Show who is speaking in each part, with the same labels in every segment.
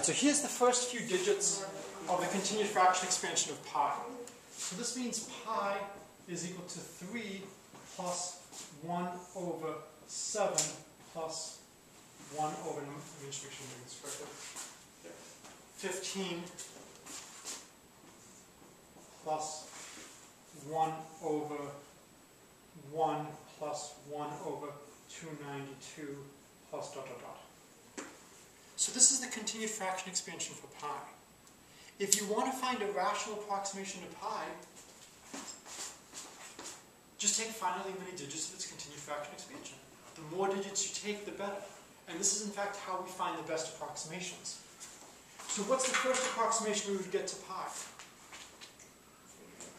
Speaker 1: so here's the first few digits of the continued fraction expansion of pi. So this means pi is equal to 3 plus 1 over 7 plus 1 over, let me just make sure I'm doing this correctly. 15 plus 1 over 1 plus 1 over 292 plus dot dot dot. So this is the continued fraction expansion for pi. If you want to find a rational approximation to pi, just take finally many digits of its continued fraction expansion. The more digits you take, the better. And this is in fact how we find the best approximations. So what's the first approximation we would get to pi?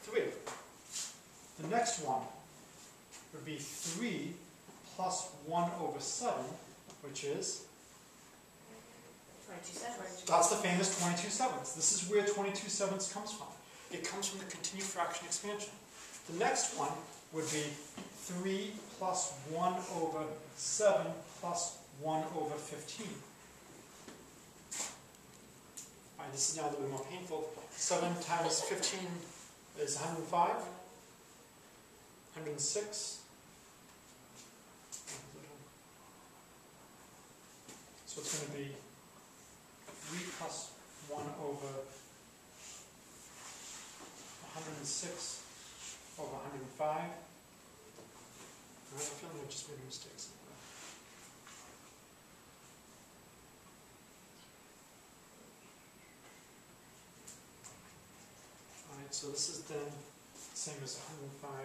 Speaker 1: 3. The next one would be 3 plus 1 over 7, which is,
Speaker 2: 22 sevenths.
Speaker 1: that's the famous 22 sevenths. This is where 22 sevenths comes from. It comes from the continued fraction expansion. The next one would be 3 plus 1 over 7 plus 1 over 15. All right, this is now a little bit more painful. 7 times 15 is 105. 106. So it's going to be 3 plus 1 over 106 over 105. I have a feeling I just made a mistake somewhere. Alright, so this is then same as 105.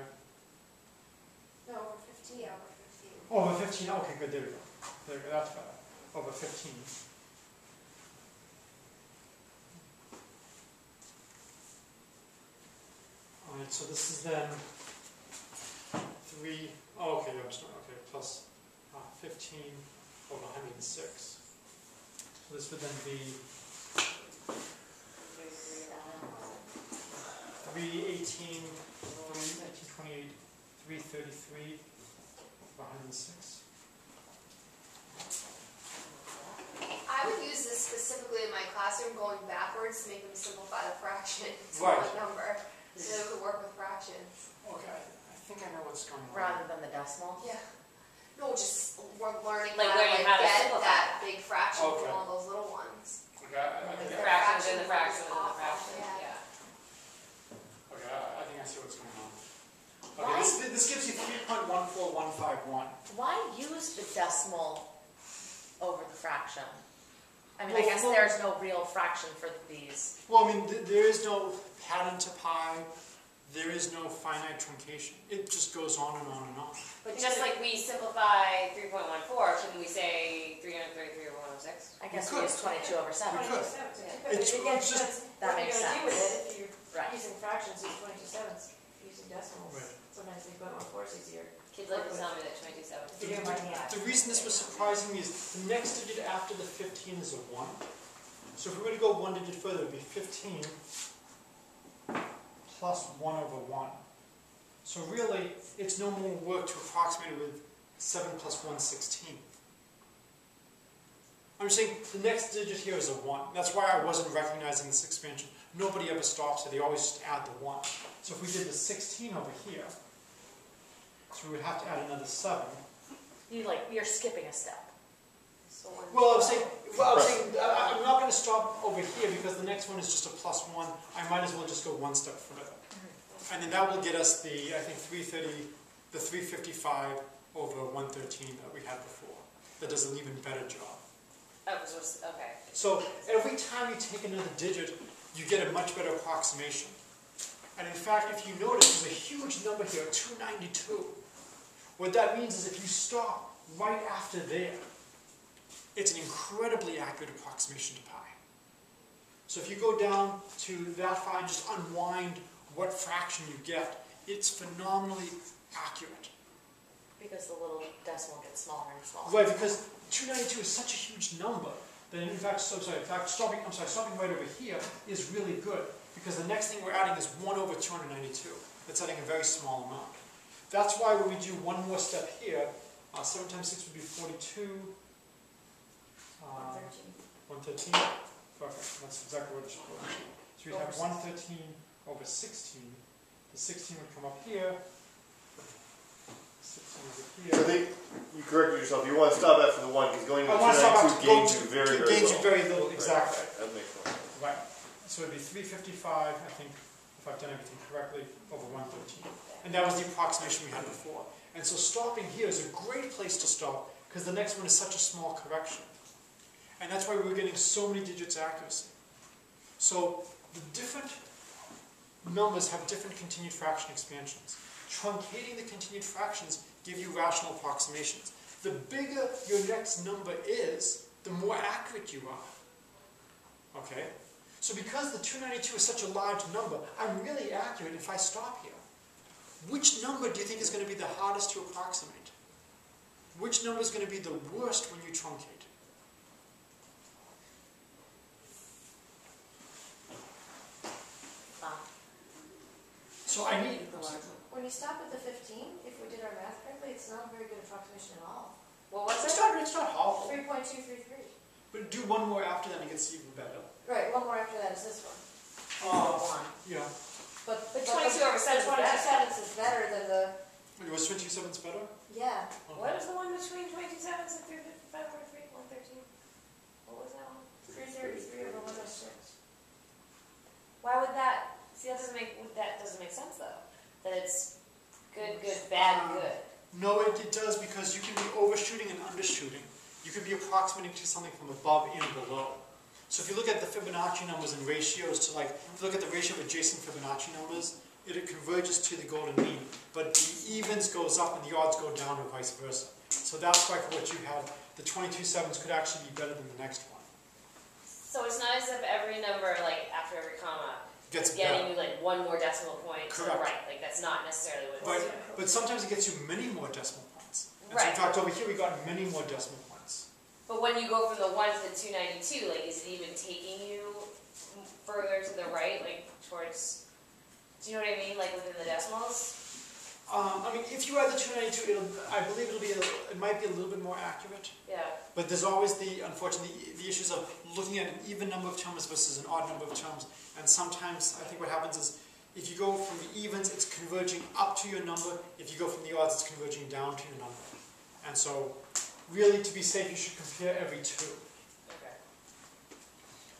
Speaker 2: No, over 50, over 50.
Speaker 1: Over 15, okay, good, there we go. There we go, that's better. Over 15. Alright, so this is then 3, oh, okay, I'm sorry, okay, plus uh, 15 over 106. So this would then be 318, 328, 333 over 106.
Speaker 3: I would use this specifically in my classroom, going backwards to make them simplify the fraction to
Speaker 1: Right.
Speaker 3: one number, so that it would work with fractions.
Speaker 1: Okay, I think I know what's going on.
Speaker 4: Rather than the decimal?
Speaker 3: Yeah. No, just we're learning
Speaker 4: Like
Speaker 3: how to
Speaker 4: learning
Speaker 3: like
Speaker 4: how to
Speaker 3: get
Speaker 4: simplify.
Speaker 3: that big fraction
Speaker 1: Okay.
Speaker 3: from all those little ones.
Speaker 1: Okay, I, I think
Speaker 4: The
Speaker 1: I-
Speaker 4: fractions and the
Speaker 3: was
Speaker 4: fraction and the
Speaker 3: awful,
Speaker 4: fraction,
Speaker 3: yeah.
Speaker 4: yeah.
Speaker 1: Okay, I I think I see what's going on. Okay,
Speaker 4: Why?
Speaker 1: this, this gives you three point one four one five one.
Speaker 4: Why use the decimal over the fraction? I mean, I
Speaker 1: Well,
Speaker 4: guess
Speaker 1: well-
Speaker 4: there's no real fraction for these.
Speaker 1: Well, I mean, th- there is no pattern to pi, there is no finite truncation. It just goes on and on and on.
Speaker 5: But just like we simplify three point one four, shouldn't we say three hundred thirty-three over one oh six?
Speaker 4: I guess
Speaker 1: could.
Speaker 4: we use twenty-two over seven.
Speaker 1: could.
Speaker 2: 22 sevenths.
Speaker 3: Yeah.
Speaker 2: But
Speaker 1: It's-
Speaker 2: again,
Speaker 1: it's just-
Speaker 2: depends
Speaker 4: That
Speaker 2: what
Speaker 4: makes
Speaker 2: you're gonna do with
Speaker 4: sense.
Speaker 2: it. If you're
Speaker 4: Right.
Speaker 2: using fractions, use 22 sevenths. If you're using decimals,
Speaker 1: Right.
Speaker 2: sometimes they put one four is easier.
Speaker 5: Kids like to tell me that twenty-two seven.
Speaker 2: If you're doing my math.
Speaker 1: The reason this was surprising me is the next digit after the fifteen is a one. So if we were to go one digit further, it would be fifteen plus one over one. So really, it's no more work to approximate it with seven plus one sixteenth. I'm saying the next digit here is a one. That's why I wasn't recognizing this expansion. Nobody ever stops it, they always just add the one. So if we did the sixteen over here, so we would have to add another seven.
Speaker 4: You like, you're skipping a step.
Speaker 3: So one.
Speaker 1: Well, I'm saying, well, I'm saying, uh, I- I'm not gonna stop over here because the next one is just a plus one. I might as well just go one step further. Mm-hmm. And then that will get us the, I think, three thirty, the three fifty-five over one thirteen that we had before. That does an even better job.
Speaker 5: Oh, so it's- okay.
Speaker 1: So every time you take another digit, you get a much better approximation. And in fact, if you notice, there's a huge number here, two ninety-two. What that means is if you stop right after there, it's an incredibly accurate approximation to pi. So if you go down to that far and just unwind what fraction you get, it's phenomenally accurate.
Speaker 4: Because the little decimal gets smaller and smaller.
Speaker 1: Right, because 292 is such a huge number that in fact, so sorry, in fact, stopping, I'm sorry, stopping right over here is really good because the next thing we're adding is 1 over 292. That's adding a very small amount. That's why when we do one more step here, uh, 7 times 6 would be 42, uh,
Speaker 2: 113.
Speaker 1: 113. Perfect, that's exactly what it should be. So we'd have one thirteen over sixteen, the sixteen would come up here. Sixteen over
Speaker 6: So
Speaker 1: here.
Speaker 6: they, you corrected yourself, you wanna stop after the one, because going to
Speaker 1: I
Speaker 6: two
Speaker 1: wanna stop after
Speaker 6: two
Speaker 1: go
Speaker 6: gains you very, very
Speaker 1: gains you
Speaker 6: little.
Speaker 1: very little, exactly.
Speaker 6: right, That makes sense.
Speaker 1: Right, so it'd be three fifty-five, I think, if I've done everything correctly, over one thirteen. And that was the approximation we had before. And so stopping here is a great place to stop, because the next one is such a small correction. And that's why we were getting so many digits accuracy. So the different numbers have different continued fraction expansions. Truncating the continued fractions give you rational approximations. The bigger your next number is, the more accurate you are. Okay? So because the 292 is such a large number, I'm really accurate if I stop here. Which number do you think is going to be the hardest to approximate? Which number is going to be the worst when you truncate? So I need,
Speaker 4: the large one.
Speaker 2: When you stop at the fifteen, if we did our math correctly, it's not a very good approximation at all.
Speaker 5: What was
Speaker 1: it's
Speaker 5: it?
Speaker 1: not, it's not horrible,
Speaker 2: Three point two three three.
Speaker 1: but do one more after that and it gets even better.
Speaker 2: Right, one more after that is this one.
Speaker 1: Oh,
Speaker 4: one.
Speaker 1: yeah.
Speaker 2: But,
Speaker 5: But
Speaker 2: but
Speaker 5: 22 over
Speaker 2: the
Speaker 5: seven is
Speaker 2: Twenty-two
Speaker 5: better.
Speaker 2: sevens is better than the,
Speaker 1: Wait, was 27's better?
Speaker 2: yeah,
Speaker 5: What is the one between twenty-two sevens and three fifty-five point three, one thirteen? What was that one?
Speaker 2: three thirty-three over one oh six.
Speaker 5: Why would that, see, that doesn't make, that doesn't make sense though. That it's good, good, bad, um, good.
Speaker 1: No, it, it does because you can be overshooting and undershooting. You can be approximating to something from above and below. So if you look at the Fibonacci numbers and ratios to like, if you look at the ratio of adjacent Fibonacci numbers, it converges to the golden mean, but the evens goes up and the odds go down or vice versa. So that's why for what you had, the 22 sevens could actually be better than the next one.
Speaker 5: So it's not as if every number, like, after every comma,
Speaker 1: Gets
Speaker 5: getting
Speaker 1: better.
Speaker 5: you like one more decimal point to the
Speaker 1: Correct.
Speaker 5: right, like, that's not necessarily what
Speaker 1: But,
Speaker 5: doing.
Speaker 1: but sometimes it gets you many more decimal points. And so in fact, over here we got many more decimal points.
Speaker 5: But when you go from the one to the two ninety-two, like, is it even taking you further to the right, like, towards, do you know what I mean, like, within the decimals?
Speaker 1: Um, I mean, if you add the 292, it'll, I believe it'll be, a, it might be a little bit more accurate.
Speaker 5: Yeah.
Speaker 1: But there's always the, unfortunately, the issues of looking at an even number of terms versus an odd number of terms. And sometimes, I think what happens is, if you go from the evens, it's converging up to your number. If you go from the odds, it's converging down to your number. And so, really, to be safe, you should compare every two.
Speaker 5: Okay.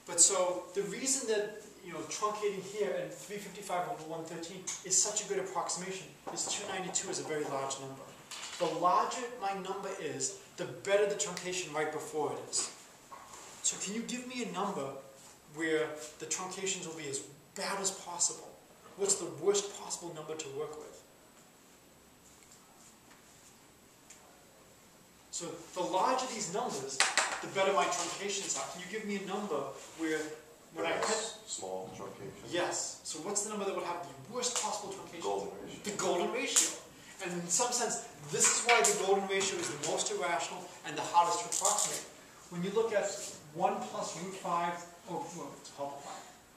Speaker 1: But so, the reason that, you know, truncating here and 355 over 113 is such a good approximation is 292 is a very large number. The larger my number is, the better the truncation right before it is. So can you give me a number where the truncations will be as bad as possible? What's the worst possible number to work with? So the larger these numbers, the better my truncations are. Can you give me a number where when I cut
Speaker 6: Small truncation.
Speaker 1: Yes. So what's the number that would have the worst possible truncation?
Speaker 6: Golden ratio.
Speaker 1: The golden ratio. And in some sense, this is why the golden ratio is the most irrational and the hardest to approximate. When you look at 1 plus root 5, oh, well, it's helpful.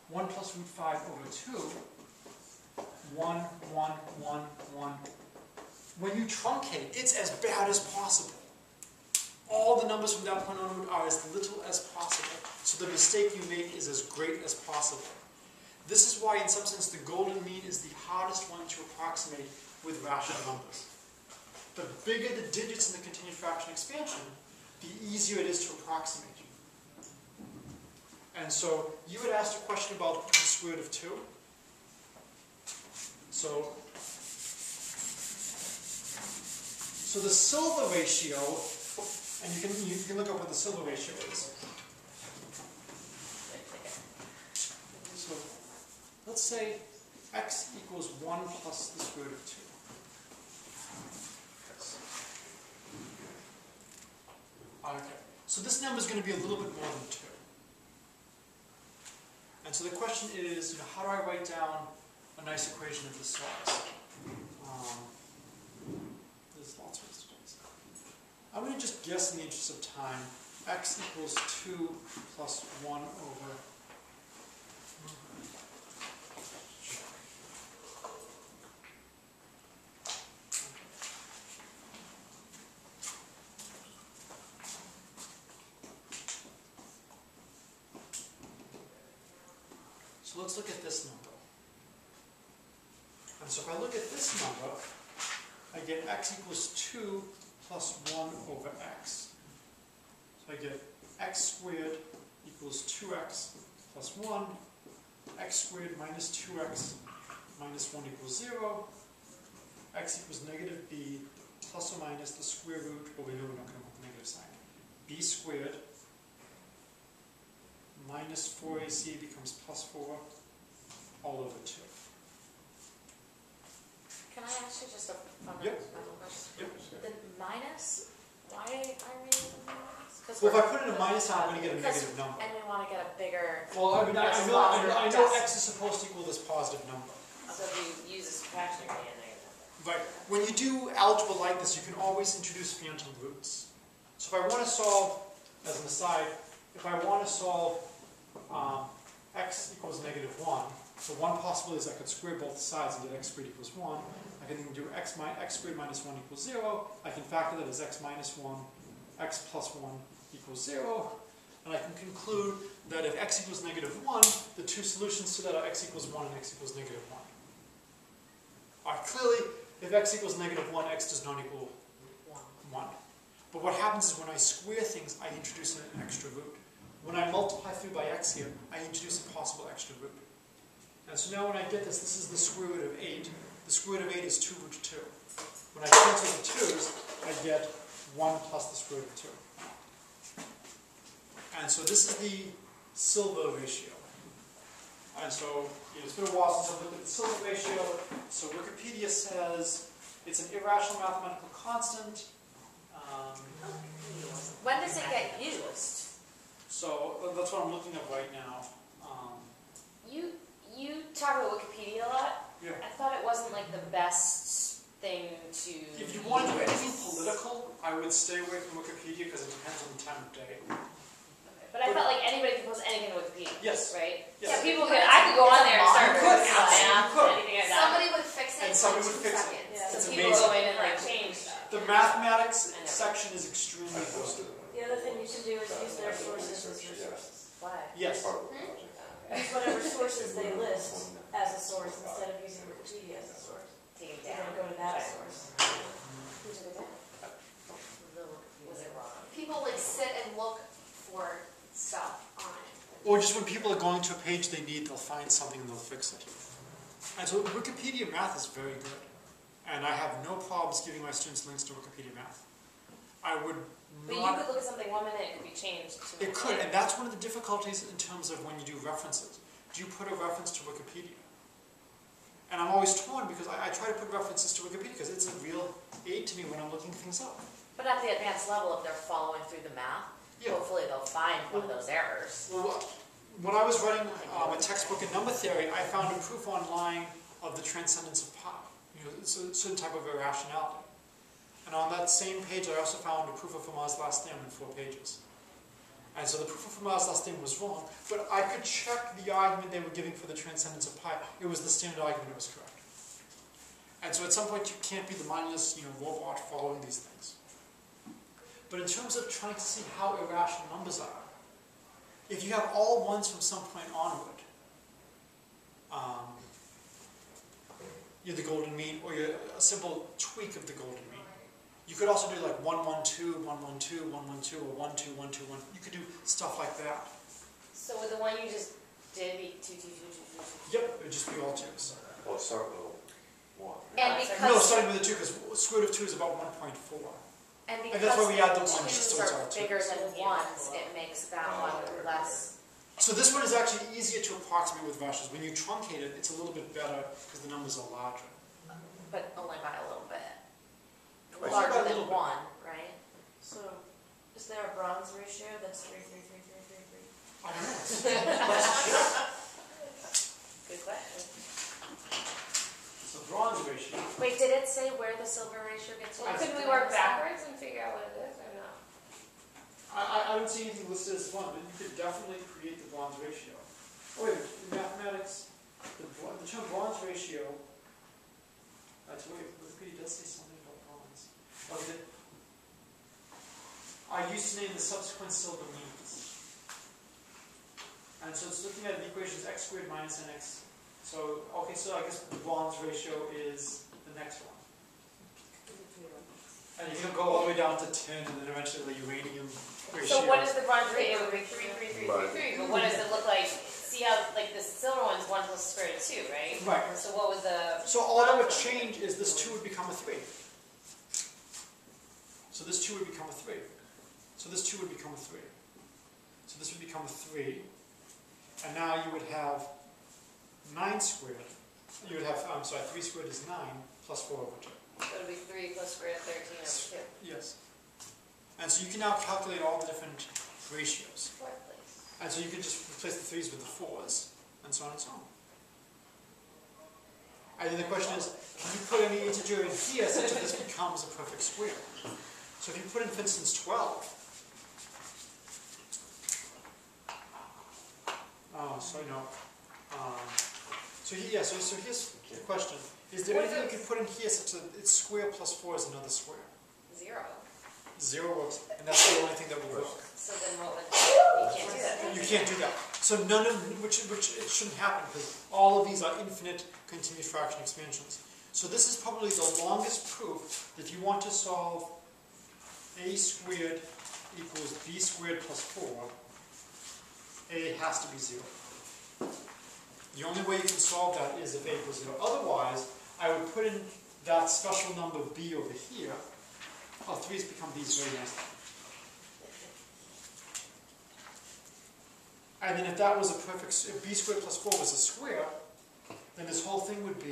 Speaker 1: 1 plus root 5 over 2, 1, 1, 1, 1. When you truncate, it's as bad as possible. All the numbers from that point onward are as little as possible. So the mistake you make is as great as possible. This is why, in some sense, the golden mean is the hardest one to approximate with rational numbers. The bigger the digits in the continued fraction expansion, the easier it is to approximate. And so, you had asked a question about the square root of 2. So, so the silver ratio, and you can, you can look up what the silver ratio is. So, let's say x equals 1 plus the square root of 2. Okay, so this number is going to be a little bit more than 2. And so the question is, you know, how do I write down a nice equation of this size? Um, there's lots of ways to do this. I'm going to just guess in the interest of time, x equals 2 plus 1 over So let's look at this number. And so if I look at this number, I get x equals 2 plus 1 over x. So I get x squared equals 2x plus 1, x squared minus 2x minus 1 equals 0, x equals negative b plus or minus the square root, well we know we're not going to put the negative sign, b squared minus 4ac becomes plus 4 all over 2.
Speaker 4: Can I ask you just a fundamental
Speaker 1: Yep.
Speaker 4: question?
Speaker 1: Yep.
Speaker 4: The minus, why are we using the minus? 'Cause
Speaker 1: Well, if I put in a minus, sign, I'm going to get a
Speaker 4: Because-
Speaker 1: negative number.
Speaker 4: And we wanna get a bigger,
Speaker 1: Well, I mean, I, I know, I know, I know x is supposed to equal this positive number.
Speaker 5: So if you use a subtraction, you're getting a negative number.
Speaker 1: Right. When you do algebra like this, you can always introduce phantom roots. So if I want to solve, as an aside, if I want to solve um, x equals negative 1, so one possibility is I could square both sides and get x squared equals 1. I can then do x, mi x squared minus 1 equals 0. I can factor that as x minus 1, x plus 1 equals 0. And I can conclude that if x equals negative 1, the two solutions to that are x equals 1 and x equals negative 1. Are clearly, if x equals negative 1, x does not equal
Speaker 4: one.
Speaker 1: 1. But what happens is when I square things, I introduce an extra root. When I multiply through by x here, I introduce a possible extra root. And so now when I get this, this is the square root of 8. The square root of 8 is 2 root 2. When I cancel the 2's, I get 1 plus the square root of 2. And so this is the silver ratio. And so it's been a while since I've looked at the silver ratio. So Wikipedia says it's an irrational mathematical constant. Um,
Speaker 4: When does it get used?
Speaker 1: so uh, that's what I'm looking at right now. Um,
Speaker 5: You, you talk about Wikipedia a lot.
Speaker 1: yeah.
Speaker 5: I thought it wasn't like the best thing to.
Speaker 1: If you want to do anything political, I would stay away from Wikipedia because it depends on the time of day.
Speaker 5: Okay. But I felt like anybody can post anything to Wikipedia.
Speaker 1: Yes.
Speaker 5: Right?
Speaker 1: Yes.
Speaker 5: So people could, I could go on there and start
Speaker 1: You could, absolutely
Speaker 5: math,
Speaker 1: could.
Speaker 5: anything like that.
Speaker 3: Somebody would fix it
Speaker 1: And somebody would fix it.
Speaker 3: seconds.
Speaker 2: Yeah.
Speaker 5: So
Speaker 1: It's
Speaker 5: people
Speaker 1: amazing.
Speaker 5: go in and like change stuff.
Speaker 1: The mathematics section is extremely important.
Speaker 2: The other thing you should do is use their sources as your sources.
Speaker 4: Why?
Speaker 1: Yes.
Speaker 6: Part of hmm? the project.
Speaker 2: Use whatever sources they list as a source instead of using Wikipedia as a source.
Speaker 5: Take it
Speaker 2: So
Speaker 5: down.
Speaker 2: go to that source.
Speaker 5: Who took it down? Was it wrong?
Speaker 3: People like sit and look for on it.
Speaker 1: Or just when people are going to a page they need, they'll find something and they'll fix it. And so Wikipedia Math is very good. And I have no problems giving my students links to Wikipedia Math. I would
Speaker 5: But you
Speaker 1: not,
Speaker 5: could look at something one minute, it could be changed. two
Speaker 1: it could, and that's one of the difficulties in terms of when you do references. Do you put a reference to Wikipedia? And I'm always torn because I, I try to put references to Wikipedia because it's a real aid to me when I'm looking things up.
Speaker 4: But at the advanced level, if they're following through the math,
Speaker 1: Yeah.
Speaker 4: hopefully they'll find one of those errors.
Speaker 1: Well, when I was writing um, a textbook in number theory, I found a proof online of the transcendence of pi. You know, it's a certain type of irrationality. And on that same page, I also found a proof of Fermat's last theorem in four pages. And so the proof of Fermat's last theorem was wrong, but I could check the argument they were giving for the transcendence of pi. It was the standard argument, it was correct. And so at some point, you can't be the mindless, you know, robot following these things. But in terms of trying to see how irrational numbers are, if you have all ones from some point onward, um, you're the golden mean, or you're a simple tweak of the golden mean. You could also do like 1, 1, 2, 1, 1, 2, 1, 1, 2, or 1, 2, 1, 2, 1. You could do stuff like that.
Speaker 5: So with the one you just did, be two, two, two, two, two, two.
Speaker 1: Yep, it would just be all twos.
Speaker 6: Well, start with one.
Speaker 4: And
Speaker 5: No,
Speaker 1: No, starting with the 2, because square root of 2 is about 1.4.
Speaker 4: And
Speaker 1: because that's why we add the one.
Speaker 4: Two
Speaker 1: so
Speaker 4: are bigger than ones, it makes that oh, one less.
Speaker 1: So this one is actually easier to approximate with Vash's. When you truncate it, it's a little bit better because the numbers are larger.
Speaker 4: But only by a little bit. Larger than one, right?
Speaker 2: So is there a bronze ratio that's
Speaker 4: 3, 3, it say where the silver ratio gets
Speaker 5: Well,
Speaker 4: used?
Speaker 5: couldn't we work backwards and figure out what it is or not?
Speaker 1: I, I, I don't see anything listed as one, but you could definitely create the bronze ratio. Oh wait, in mathematics, the, bro- the term bronze ratio, that's wait, Wikipedia does say something about bronze. Okay. the- I used to name the subsequent silver means. And And so it's looking at the equations x squared minus nx. So, okay, so I guess the bronze ratio is the next one. And you can go all the way down to ten and then eventually the uranium ratio.
Speaker 5: So what is the bronze rate? It would be three, three, three,
Speaker 6: Right.
Speaker 5: three, three, but what does it look like? See how, like, the silver one's one plus square root of two, right?
Speaker 1: Right.
Speaker 5: So what was the,
Speaker 1: So all that would change is this two would become a three. So this two would become a three. So this two would become a three. So this would become a three. And now you would have nine squared. You would have, I'm sorry, three squared is nine plus four over two.
Speaker 5: so it'll be three plus square root of thirteen over two?
Speaker 1: Yes. And so you can now calculate all the different ratios.
Speaker 5: Fourth place.
Speaker 1: And so you can just replace the threes with the fours, and so on and so on. And then the question is, can you put any integer in here such that this becomes a perfect square? So if you put in, for instance, 12. Oh, sorry, no. Um, so he- yeah, so, so here's the question. Is there
Speaker 5: What
Speaker 1: anything you
Speaker 5: is-
Speaker 1: could put in here such that it's square plus 4 is another square?
Speaker 5: Zero.
Speaker 1: Zero works, and that's the only thing that will work.
Speaker 5: So then what would, you can't do that.
Speaker 1: You can't do that. So none of, which, which it shouldn't happen, because all of these are infinite continued fraction expansions. So this is probably the longest proof that if you want to solve a squared equals b squared plus four, a has to be zero. The only way you can solve that is if a equals zero. Otherwise, I would put in that special number b over here. Oh, threes become b's very nicely. And then if that was a perfect, if b squared plus 4 was a square, then this whole thing would be,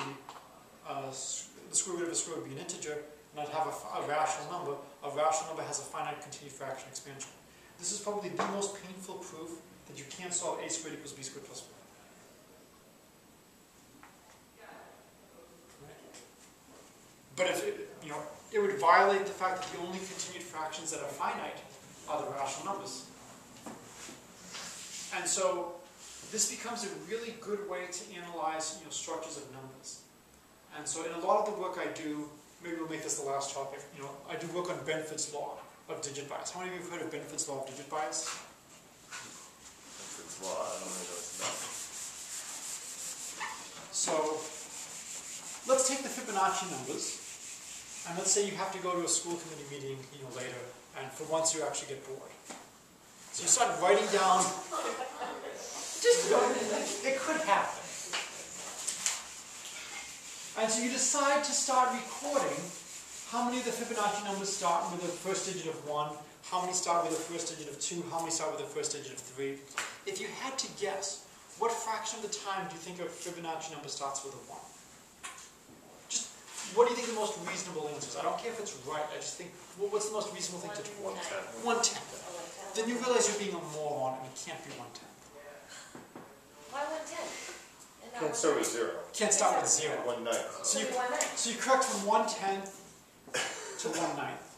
Speaker 1: uh, the square root of a square would be an integer, and I'd have a rational number. A rational number has a finite continued fraction expansion. This is probably the most painful proof that you can't solve a squared equals b squared plus 4. But if, it, you know, it would violate the fact that the only continued fractions that are finite are the rational numbers. And so this becomes a really good way to analyze you know, structures of numbers. And so in a lot of the work I do, maybe we'll make this the last topic, you know, I do work on Benford's law of digit bias. How many of you have heard of Benford's law of digit bias?
Speaker 6: It's law, I don't know what it's about.
Speaker 1: So let's take the Fibonacci numbers, and let's say you have to go to a school committee meeting, you know, later, and for once you actually get bored. So you start writing down. Just it could happen. And so you decide to start recording how many of the Fibonacci numbers start with the first digit of 1, how many start with the first digit of 2, how many start with the first digit of 3. If you had to guess, what fraction of the time do you think a Fibonacci number starts with a 1? what do you think the most reasonable answer is? I don't care if it's right, I just think, well, what's the most reasonable thing to do?
Speaker 6: One tenth.
Speaker 1: One tenth. Then you realize you're being a moron, and it can't be one tenth.
Speaker 5: Why one tenth?
Speaker 6: Can't start with zero.
Speaker 1: Can't start with zero.
Speaker 6: One ninth.
Speaker 1: So you, so you correct from one tenth to one ninth.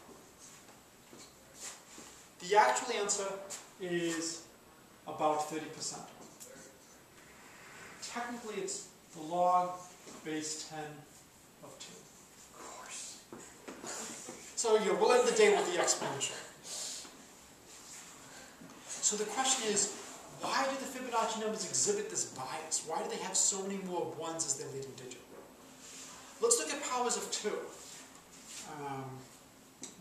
Speaker 1: The actual answer is about 30%. Technically, it's the log base 10 so yeah, we'll end the day with the exponential. So the question is, why do the Fibonacci numbers exhibit this bias? Why do they have so many more ones as their leading digit? Let's look at powers of two. Um,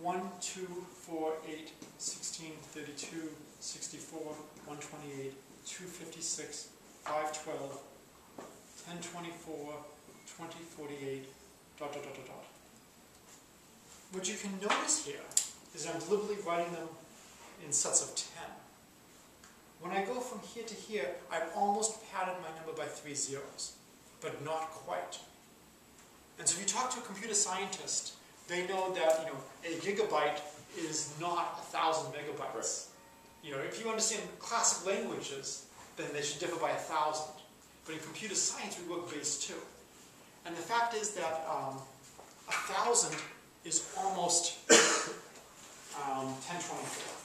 Speaker 1: 1, 2, 4, 8, 16, 32, 64, 128, 256, 512, 1024, 2048, dot, dot, dot, dot, dot. What you can notice here is I'm deliberately writing them in sets of 10. When I go from here to here, I've almost padded my number by three zeros, but not quite. And so if you talk to a computer scientist, they know that you know a gigabyte is not a thousand megabytes. You know, if you understand classic languages, then they should differ by a thousand. But in computer science, we work base two. And the fact is that um, a thousand is almost um, 1024.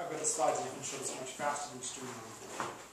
Speaker 1: I've got the slides, you can show this much faster than just doing them.